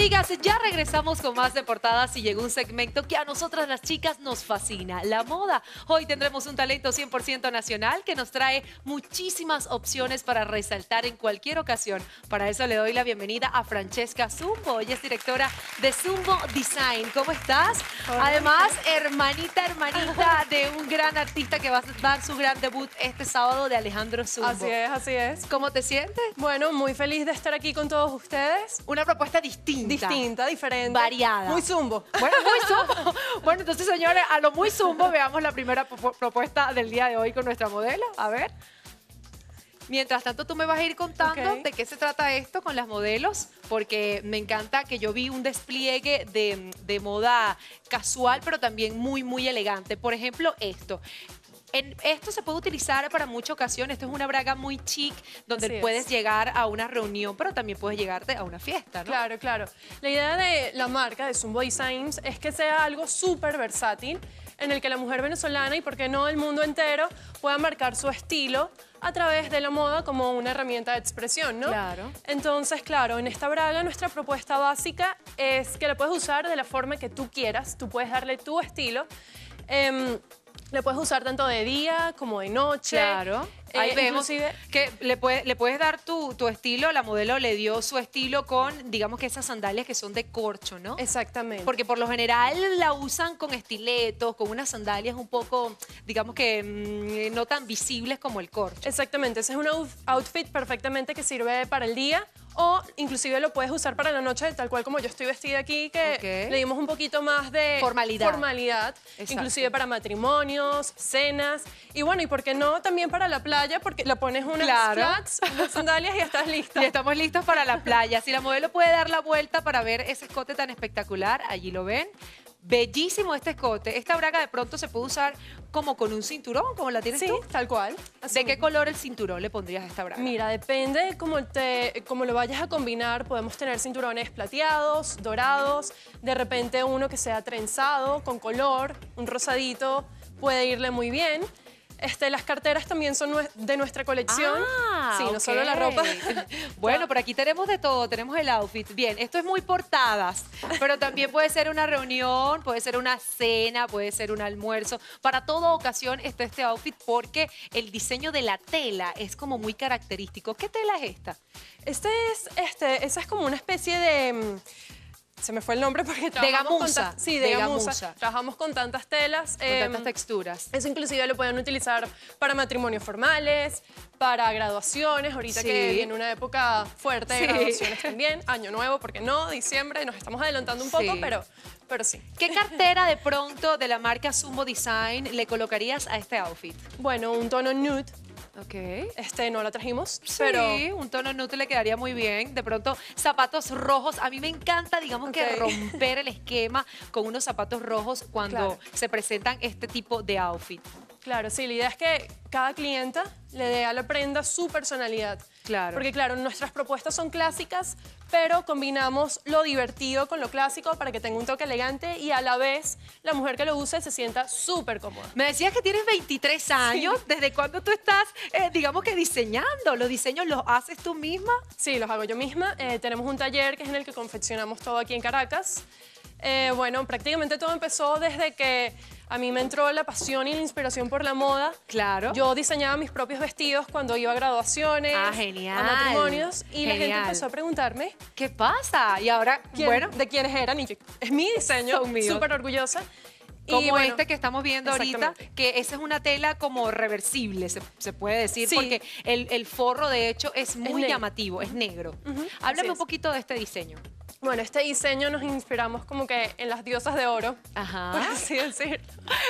Amigas, ya regresamos con más de portadas y llegó un segmento que a nosotras las chicas nos fascina, la moda. Hoy tendremos un talento 100% nacional que nos trae muchísimas opciones para resaltar en cualquier ocasión. Para eso le doy la bienvenida a Francesca Zumbo. Ella es directora de Zumbo Design. ¿Cómo estás? Además, hermanita, hermanita de un gran artista que va a dar su gran debut este sábado de Alejandro Zumbo. Así es, así es. ¿Cómo te sientes? Bueno, muy feliz de estar aquí con todos ustedes. Una propuesta distinta. Distinta, diferente. Variada. Muy zumbo. Bueno, muy zumbo. Bueno, entonces, señores, a lo muy zumbo, veamos la primera pro- propuesta del día de hoy con nuestra modelo. A ver. Mientras tanto, tú me vas a ir contando de qué se trata esto con las modelos, porque me encanta que yo vi un despliegue de, de moda casual, pero también muy, muy elegante. Por ejemplo, esto. En- esto se puede utilizar para muchas ocasiones. Esto es una braga muy chic, donde Así es. puedes llegar a una reunión, pero también puedes llegarte a una fiesta, ¿no? Claro, claro. La idea de la marca de Zumbo Designs es que sea algo súper versátil en el que la mujer venezolana y, por qué no, el mundo entero pueda marcar su estilo a través de la moda como una herramienta de expresión, ¿no? Claro. Entonces, claro, en esta braga nuestra propuesta básica es que la puedes usar de la forma que tú quieras, tú puedes darle tu estilo. Em, le puedes usar tanto de día como de noche. Claro. Ahí Eh, vemos inclusive- que le, puede- le puedes dar tu, tu estilo. La modelo le dio su estilo con, digamos que esas sandalias que son de corcho, ¿no? Exactamente. Porque por lo general la usan con estiletos, con unas sandalias un poco, digamos que mm, no tan visibles como el corcho. Exactamente, ese es un out- outfit perfectamente que sirve para el día o inclusive lo puedes usar para la noche, tal cual como yo estoy vestida aquí, que le dimos un poquito más de Formalidad. formalidad, Exacto. inclusive para matrimonios, cenas y bueno, y por qué no también para la playa, porque le pones unas Claro. flats, unas sandalias y ya estás lista. Y estamos listos para la playa. Si la modelo puede dar la vuelta para ver ese escote tan espectacular, allí lo ven. Bellísimo este escote. Esta braga de pronto se puede usar como con un cinturón, como la tienes Sí, tú. tal cual. así ¿De qué color el cinturón le pondrías a esta braga? Mira, depende cómo, te, cómo lo vayas a combinar. Podemos tener cinturones plateados, dorados, de repente uno que sea trenzado, con color, un rosadito, puede irle muy bien. Este, las carteras también son de nuestra colección. Ah, sí, no solo la ropa. bueno, por aquí tenemos de todo, tenemos el outfit. Bien, esto es muy portadas, pero también puede ser una reunión, puede ser una cena, puede ser un almuerzo. Para toda ocasión está este outfit porque el diseño de la tela es como muy característico. ¿Qué tela es esta? Este es, este, esa es como una especie de... Se me fue el nombre porque trabajamos gamuza, tan- Sí, de de, gamuza. gamuza. Trabajamos con tantas telas. Con em, tantas texturas. Eso inclusive lo pueden utilizar para matrimonios formales, para graduaciones, ahorita Sí. que viene una época fuerte de Sí. graduaciones también, año nuevo, porque no, diciembre, nos estamos adelantando un poco, Sí. pero, pero sí. ¿Qué cartera de pronto de la marca Zumbo Design le colocarías a este outfit? Bueno, un tono nude, Ok. este no la trajimos, Sí, pero un tono nude le quedaría muy bien. De pronto, zapatos rojos. A mí me encanta, digamos que romper el esquema con unos zapatos rojos cuando Claro. se presentan este tipo de outfit. Claro, sí, la idea es que cada clienta le dé a la prenda su personalidad. Claro. Porque claro, nuestras propuestas son clásicas, pero combinamos lo divertido con lo clásico para que tenga un toque elegante y a la vez la mujer que lo use se sienta súper cómoda. Me decías que tienes 23 años. ¿Desde cuándo tú estás, eh, digamos que diseñando? ¿Los diseños los haces tú misma? Sí, los hago yo misma. Eh, tenemos un taller que es en el que confeccionamos todo aquí en Caracas. Eh, bueno, prácticamente todo empezó desde que a mí me entró la pasión y la inspiración por la moda. Claro. Yo diseñaba mis propios vestidos cuando iba a graduaciones, Ah, genial. a matrimonios y la gente empezó a preguntarme ¿Qué pasa? Y ahora, quién- bueno, de quiénes eran y yo, es mi diseño, súper orgullosa. Y como bueno, este que estamos viendo ahorita, que esa es una tela como reversible, se, se puede decir, Sí. porque el, el forro de hecho es muy llamativo, es negro. Ujú, Háblame un poquito de este diseño. Bueno, este diseño nos inspiramos como que en las diosas de oro, Ajá. por así decir.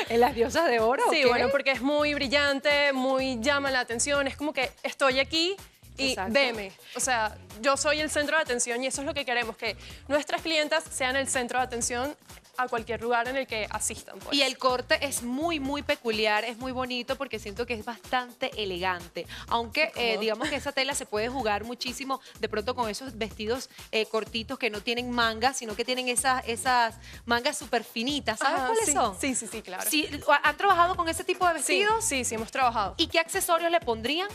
En las diosas de oro. Sí, bueno, porque es muy brillante, muy llama la atención, es como que estoy aquí y Exacto. veme. O sea, yo soy el centro de atención y eso es lo que queremos, que nuestras clientas sean el centro de atención a cualquier lugar en el que asistan. pues. Y el corte es muy, muy peculiar, es muy bonito porque siento que es bastante elegante. Aunque eh, digamos que esa tela se puede jugar muchísimo de pronto con esos vestidos eh, cortitos que no tienen mangas, sino que tienen esas, esas mangas súper finitas. ¿Sabes Ajá, cuáles sí, son? Sí, sí, sí, claro. Sí, ¿Han trabajado con ese tipo de sí, vestidos? sí, sí, hemos trabajado. ¿Y qué accesorios le pondrían?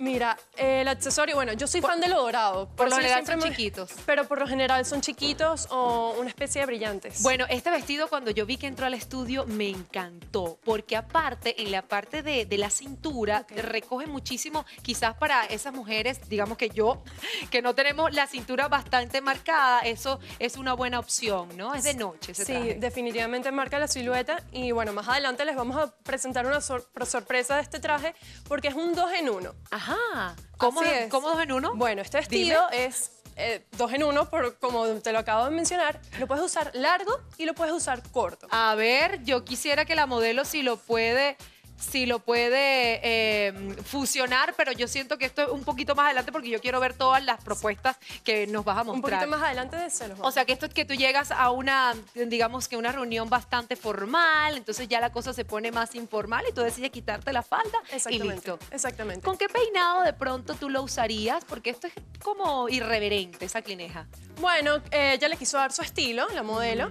Mira, el accesorio, bueno, yo soy fan de lo dorado. por lo general son me- chiquitos. Pero por lo general son chiquitos o una especie de brillantes. Bueno, este vestido cuando yo vi que entró al estudio me encantó, porque aparte, en la parte de, de la cintura, recoge muchísimo, quizás para esas mujeres, digamos que yo, que no tenemos la cintura bastante marcada, eso es una buena opción, ¿no? Es de noche ese Sí, traje. definitivamente marca la silueta y bueno, más adelante les vamos a presentar una sor- sorpresa de este traje porque es un dos en uno. Ajá. ¿Cómo, Así es. ¿Cómo dos en uno? Bueno, este Dime. vestido es eh, dos en uno, por, como te lo acabo de mencionar. Lo puedes usar largo y lo puedes usar corto. A ver, yo quisiera que la modelo si lo puede, si lo puede eh, fusionar, pero yo siento que esto es un poquito más adelante porque yo quiero ver todas las propuestas que nos vas a Un mostrar. poquito más adelante de los O sea, que esto es que tú llegas a una, digamos que una reunión bastante formal, entonces ya la cosa se pone más informal y tú decides quitarte la falda y Exactamente. listo. Exactamente. ¿Con qué peinado de pronto tú lo usarías? Porque esto es como irreverente, esa clineja. Bueno, eh, ella le quiso dar su estilo, la modelo,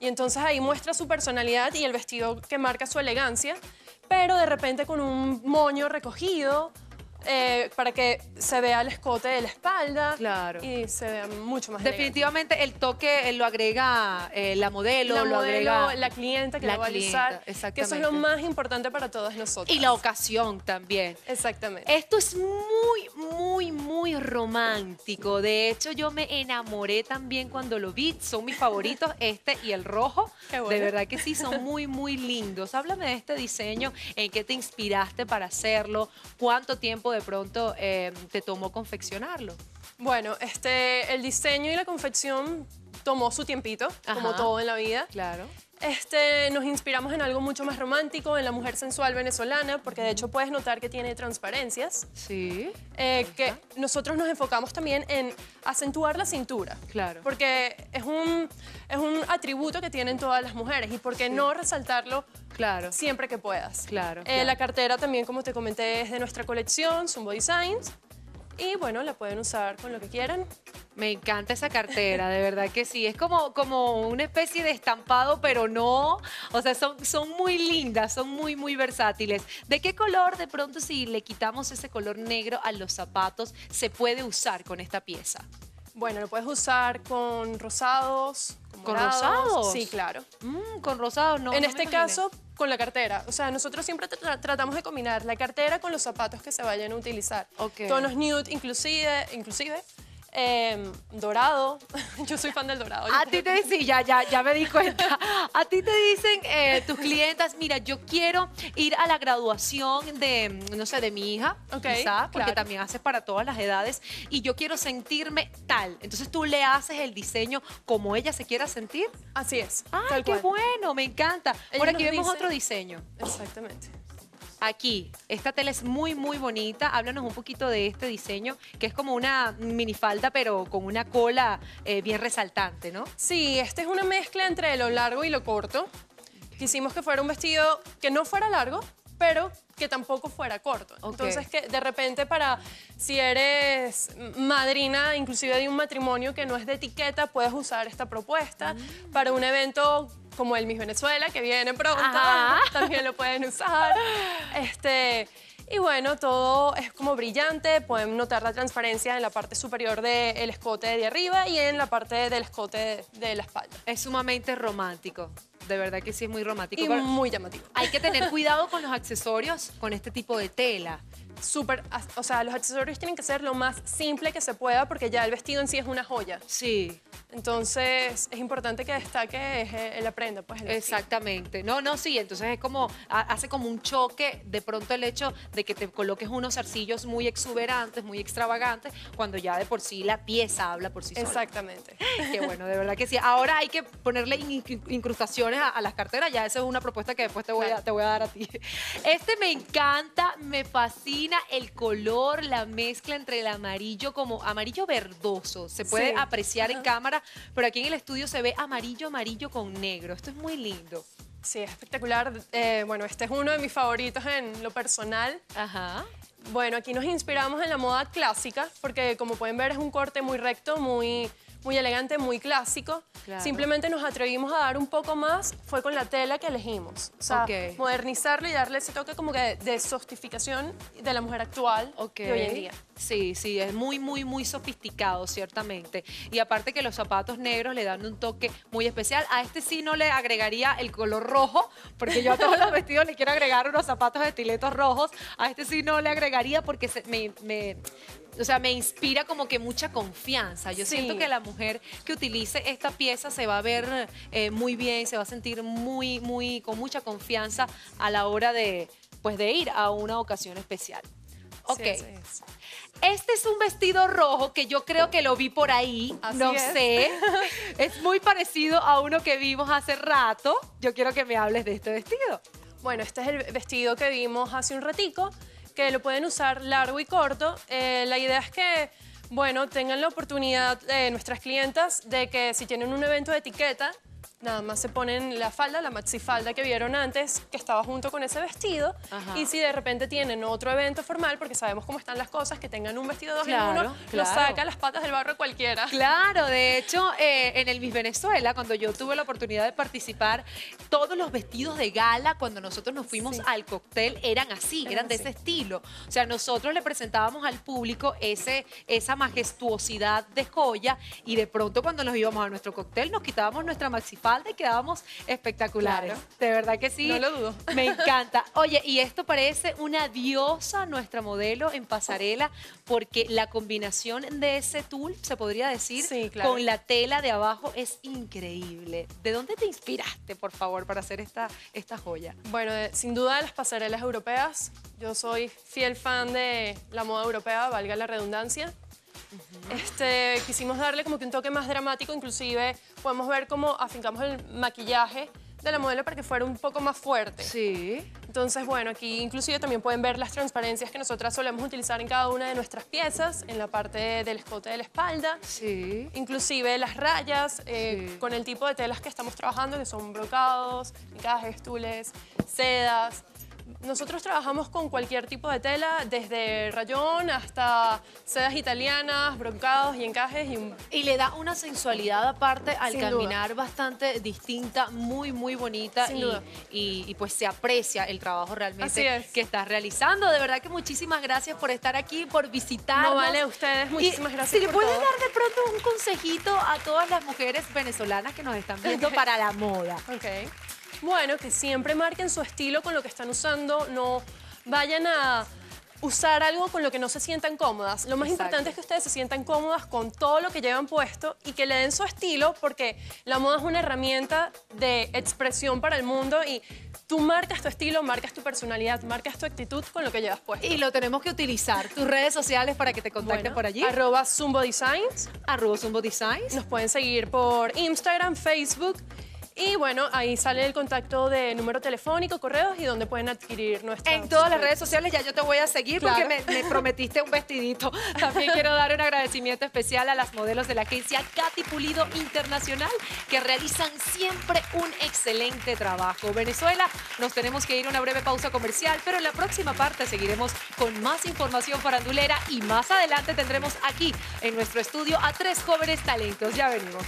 y entonces ahí muestra su personalidad y el vestido que marca su elegancia, pero de repente con un moño recogido eh, para que se vea el escote de la espalda Claro. y se vea mucho más elegante. Definitivamente el toque eh, lo agrega eh, la modelo, La lo modelo, agrega la clienta que la lo va a clienta, usar, que eso es exactamente. lo más importante para todas nosotras. y la ocasión también. Exactamente. Esto es muy, muy, muy romántico. De hecho, yo me enamoré también cuando lo vi. Son mis favoritos, este y el rojo. Qué bueno. De verdad que sí, son muy, muy lindos. Háblame de este diseño, en qué te inspiraste para hacerlo, cuánto tiempo de pronto eh, te tomó confeccionarlo. Bueno, este, el diseño y la confección tomó su tiempito, como todo en la vida. Claro. Este, nos inspiramos en algo mucho más romántico, en la mujer sensual venezolana, porque de hecho puedes notar que tiene transparencias. Sí. eh, que nosotros nos enfocamos también en acentuar la cintura. Claro. Porque es un, es un atributo que tienen todas las mujeres y por qué no resaltarlo Claro. siempre que puedas. Claro, Eh, claro. La cartera también, como te comenté, es de nuestra colección, Zumbo Designs. Y bueno, la pueden usar con lo que quieran. Me encanta esa cartera, de verdad que sí. Es como, como una especie de estampado, pero no. O sea, son, son muy lindas, son muy, muy versátiles. ¿De qué color, de pronto, si le quitamos ese color negro a los zapatos, se puede usar con esta pieza? Bueno, lo puedes usar con rosados. ¿Con morados. rosados? Sí, claro. Mm, con rosado, no. en no este caso, con la cartera. O sea, nosotros siempre tra- tratamos de combinar la cartera con los zapatos que se vayan a utilizar. Ok. Tonos nude, inclusive, inclusive eh, dorado. Yo soy fan del dorado. A ti te dicen, ya, ya, ya me di cuenta. A ti te dicen eh, tus clientas, mira, yo quiero ir a la graduación de, no sé, de mi hija, Ok, quizá, porque claro. también haces para todas las edades, y yo quiero sentirme tal. Entonces tú le haces el diseño como ella se quiera sentir. Así es. ¡Ay, qué cual. bueno! Me encanta. Por Ella aquí vemos otro diseño. Exactamente. Aquí, esta tela es muy, muy bonita. Háblanos un poquito de este diseño, que es como una minifalda, pero con una cola eh, bien resaltante, ¿no? Sí, esta es una mezcla entre lo largo y lo corto. Quisimos que fuera un vestido que no fuera largo, pero que tampoco fuera corto. Ok. Entonces, que de repente para si eres madrina, inclusive de un matrimonio que no es de etiqueta, puedes usar esta propuesta. Mm. Para un evento como el Miss Venezuela, que viene pronto, Ajá. también lo pueden usar. Este, y bueno, todo es como brillante, pueden notar la transparencia en la parte superior del escote de arriba y en la parte del escote de la espalda. Es sumamente romántico. De verdad que sí es muy romántico. Y Pero muy llamativo. hay que tener cuidado con los accesorios con este tipo de tela. Súper, o sea, los accesorios tienen que ser lo más simple que se pueda porque ya el vestido en sí es una joya. Sí, Entonces, es importante que destaque eh, la prenda, pues. el exactamente. No, no, sí. Entonces es como, ha- hace como un choque de pronto el hecho de que te coloques unos zarcillos muy exuberantes, muy extravagantes, cuando ya de por sí la pieza habla por sí sola. Exactamente. Qué bueno, de verdad que sí. Ahora hay que ponerle in- in- incrustaciones a, a las carteras. Ya esa es una propuesta que después te voy, a, te voy a dar a ti. Este me encanta, me fascina el color, la mezcla entre el amarillo como amarillo verdoso. Se puede Sí. apreciar en cámara, pero aquí en el estudio se ve amarillo, amarillo con negro. Esto es muy lindo. Sí, es espectacular. Eh, bueno, este es uno de mis favoritos en lo personal. Ajá. Bueno, aquí nos inspiramos en la moda clásica, porque como pueden ver es un corte muy recto, muy, muy elegante, muy clásico. Claro. Simplemente nos atrevimos a dar un poco más, fue con la tela que elegimos. O sea, modernizarlo y darle ese toque como que de sofisticación de la mujer actual Ok. de hoy en día. Sí, sí, es muy, muy, muy sofisticado, ciertamente. Y aparte que los zapatos negros le dan un toque muy especial. A este sí no le agregaría el color rojo, porque yo a todos los vestidos le quiero agregar unos zapatos de estiletos rojos. A este sí no le agregaría porque se- me, me- o sea, me inspira como que mucha confianza. Yo Sí. siento que la mujer que utilice esta pieza se va a ver eh, muy bien, se va a sentir muy, muy, con mucha confianza a la hora de, pues, de ir a una ocasión especial. Ok. Sí, es. Este es un vestido rojo que yo creo que lo vi por ahí. Así no es. sé. Es muy parecido a uno que vimos hace rato. Yo quiero que me hables de este vestido. Bueno, este es el vestido que vimos hace un ratico, que lo pueden usar largo y corto. Eh, la idea es que, bueno, tengan la oportunidad eh, nuestras clientas de que si tienen un evento de etiqueta, nada más se ponen la falda, la maxifalda que vieron antes, que estaba junto con ese vestido. Ajá. Y si de repente tienen otro evento formal, porque sabemos cómo están las cosas, que tengan un vestido dos Claro, en uno, lo saca las patas del barro cualquiera. Claro, de hecho, eh, en el Miss Venezuela, cuando yo tuve la oportunidad de participar, todos los vestidos de gala, cuando nosotros nos fuimos Sí. al cóctel, eran así, Eran eran de así. ese estilo. O sea, nosotros le presentábamos al público ese, esa majestuosidad de joya y de pronto cuando nos íbamos a nuestro cóctel nos quitábamos nuestra maxifalda y quedábamos espectaculares. Claro. De verdad que sí. No lo dudo. Me encanta. Oye, y esto parece una diosa, nuestra modelo en pasarela, porque la combinación de ese tul, se podría decir, Sí, claro. con la tela de abajo es increíble. ¿De dónde te inspiraste, por favor, para hacer esta, esta joya? Bueno, de- sin duda de las pasarelas europeas. Yo soy fiel fan de la moda europea, valga la redundancia. Este, quisimos darle como que un toque más dramático, inclusive podemos ver cómo afincamos el maquillaje de la modelo para que fuera un poco más fuerte. Sí. Entonces, bueno, aquí inclusive también pueden ver las transparencias que nosotras solemos utilizar en cada una de nuestras piezas, en la parte del escote de la espalda. Sí. Inclusive las rayas, eh, Sí. con el tipo de telas que estamos trabajando, que son brocados, encajes, tules, sedas. Nosotros trabajamos con cualquier tipo de tela, desde rayón hasta sedas italianas, brocados y encajes. Y Y le da una sensualidad aparte al Sin caminar bastante distinta, muy, muy bonita. Sin y, duda. y- y, pues se aprecia el trabajo realmente es. que estás realizando. De verdad que muchísimas gracias por estar aquí, por visitarnos. No vale a ustedes, muchísimas gracias Si le puedes dar de pronto un consejito a todas las mujeres venezolanas que nos están viendo para la moda. Ok. Bueno, que siempre marquen su estilo con lo que están usando, no vayan a usar algo con lo que no se sientan cómodas. Lo más Exacto. importante es que ustedes se sientan cómodas con todo lo que llevan puesto y que le den su estilo porque la moda es una herramienta de expresión para el mundo y tú marcas tu estilo, marcas tu personalidad, marcas tu actitud con lo que llevas puesto. Y lo tenemos que utilizar. Tus redes sociales para que te contacten Bueno, por allí. Arroba Zumbo Designs. Arroba Zumbo Designs. Nos pueden seguir por Instagram, Facebook. Y bueno, ahí sale el contacto de número telefónico, correos y donde pueden adquirir nuestra. En todas las redes sociales ya yo te voy a seguir porque me, me prometiste un vestidito. También quiero dar un agradecimiento especial a las modelos de la agencia Katy Pulido Internacional que realizan siempre un excelente trabajo. Venezuela, nos tenemos que ir a una breve pausa comercial, pero en la próxima parte seguiremos con más información farandulera y más adelante tendremos aquí en nuestro estudio a tres jóvenes talentos. Ya venimos.